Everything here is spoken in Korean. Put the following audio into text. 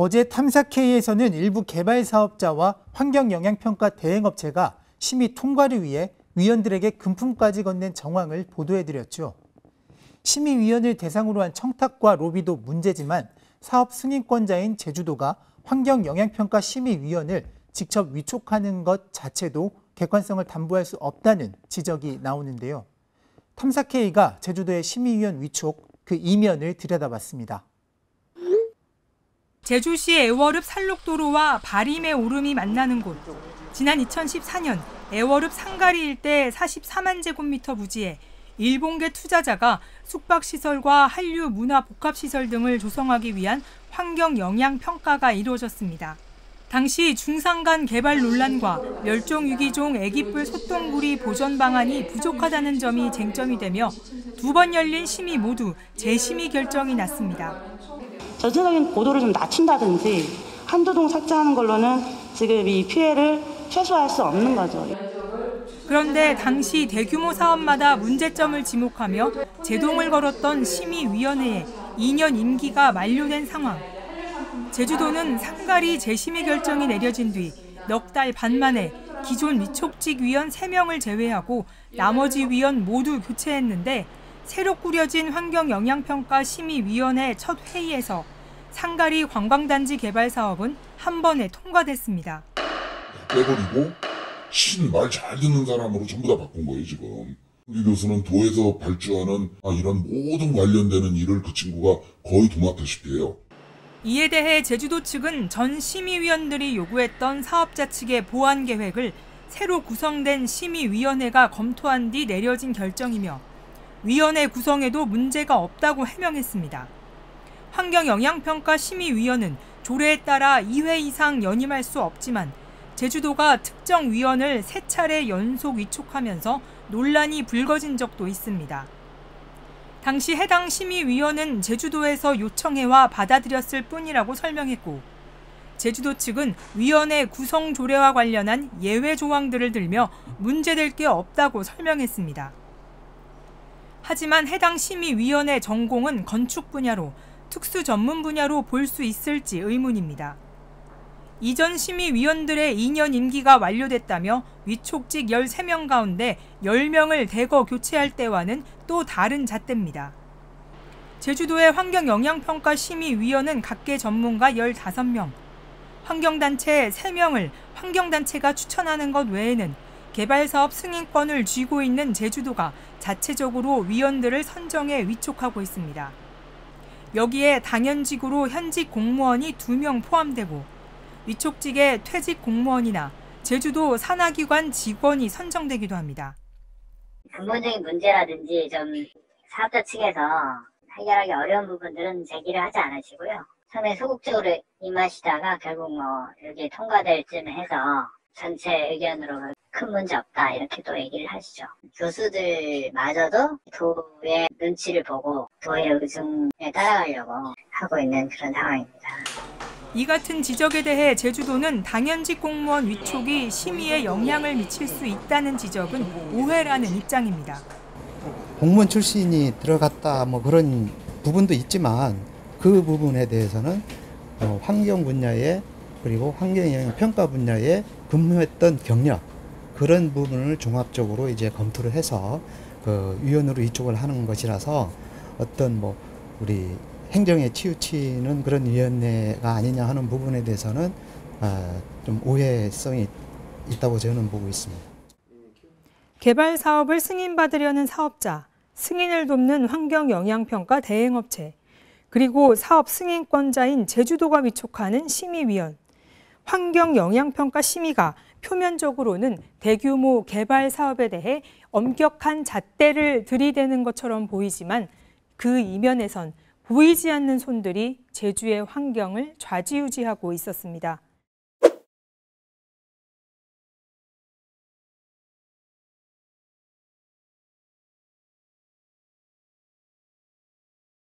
어제 탐사K에서는 일부 개발 사업자와 환경영향평가 대행업체가 심의 통과를 위해 위원들에게 금품까지 건넨 정황을 보도해드렸죠. 심의위원을 대상으로 한 청탁과 로비도 문제지만 사업 승인권자인 제주도가 환경영향평가 심의위원을 직접 위촉하는 것 자체도 객관성을 담보할 수 없다는 지적이 나오는데요. 탐사K가 제주도의 심의위원 위촉 그 이면을 들여다봤습니다. 제주시 애월읍 살록도로와 바림의 오름이 만나는 곳. 지난 2014년 애월읍 상가리 일대 44만 제곱미터 부지에 일본계 투자자가 숙박시설과 한류 문화 복합시설 등을 조성하기 위한 환경 영향 평가가 이루어졌습니다. 당시 중산간 개발 논란과 멸종위기종 애기뿔 소똥구리 보전 방안이 부족하다는 점이 쟁점이 되며 두 번 열린 심의 모두 재심의 결정이 났습니다. 전체적인 고도를 좀 낮춘다든지 한두 동 삭제하는 걸로는 지금 이 피해를 최소화할 수 없는 거죠. 그런데 당시 대규모 사업마다 문제점을 지목하며 제동을 걸었던 심의위원회에 2년 임기가 만료된 상황. 제주도는 상가리 재심의 결정이 내려진 뒤 넉 달 반 만에 기존 위촉직 위원 3명을 제외하고 나머지 위원 모두 교체했는데 새로 꾸려진 환경영향평가 심의위원회 첫 회의에서 상가리 관광단지 개발 사업은 한 번에 통과됐습니다. 빼버리고 신말 잘 듣는 사람으로 전부 다 바꾼 거예요 지금. 우리 교수는 도에서 발주하는 아, 이런 모든 관련되는 일을 그 친구가 거의 도맡다시피 해요. 이에 대해 제주도 측은 전 심의위원들이 요구했던 사업자 측의 보완 계획을 새로 구성된 심의위원회가 검토한 뒤 내려진 결정이며 위원회 구성에도 문제가 없다고 해명했습니다. 환경영향평가 심의위원은 조례에 따라 2회 이상 연임할 수 없지만 제주도가 특정 위원을 세 차례 연속 위촉하면서 논란이 불거진 적도 있습니다. 당시 해당 심의위원은 제주도에서 요청해와 받아들였을 뿐이라고 설명했고 제주도 측은 위원회 구성 조례와 관련한 예외 조항들을 들며 문제될 게 없다고 설명했습니다. 하지만 해당 심의위원회 전공은 건축 분야로 특수 전문 분야로 볼 수 있을지 의문입니다. 이전 심의위원들의 2년 임기가 완료됐다며 위촉직 13명 가운데 10명을 대거 교체할 때와는 또 다른 잣대입니다. 제주도의 환경영향평가 심의위원은 각계 전문가 15명, 환경단체 3명을 환경단체가 추천하는 것 외에는 개발 사업 승인권을 쥐고 있는 제주도가 자체적으로 위원들을 선정해 위촉하고 있습니다. 여기에 당연직으로 현직 공무원이 2명 포함되고 위촉직의 퇴직 공무원이나 제주도 산하기관 직원이 선정되기도 합니다. 근본적인 문제라든지 좀 사업자 측에서 해결하기 어려운 부분들은 제기를 하지 않으시고요. 처음에 소극적으로 임하시다가 결국 뭐 여기 통과될 쯤 해서 전체 의견으로 큰 문제 없다 이렇게 또 얘기를 하시죠. 교수들마저도 도의 눈치를 보고 도의 의중에 따라가려고 하고 있는 그런 상황입니다. 이 같은 지적에 대해 제주도는 당연직 공무원 위촉이 심의에 영향을 미칠 수 있다는 지적은 오해라는 입장입니다. 공무원 출신이 들어갔다 뭐 그런 부분도 있지만 그 부분에 대해서는 어, 환경 분야에 그리고 환경영향 평가 분야에 근무했던 경력 그런 부분을 종합적으로 이제 검토를 해서 그 위원으로 이쪽을 하는 것이라서 어떤 뭐 우리 행정에 치우치는 그런 위원회가 아니냐 하는 부분에 대해서는 아, 좀 오해성이 있다고 저는 보고 있습니다. 개발 사업을 승인받으려는 사업자, 승인을 돕는 환경영향평가 대행업체, 그리고 사업 승인권자인 제주도가 위촉하는 심의위원, 환경 영향 평가 심의가 표면적으로는 대규모 개발 사업에 대해 엄격한 잣대를 들이대는 것처럼 보이지만 그 이면에선 보이지 않는 손들이 제주의 환경을 좌지우지하고 있었습니다.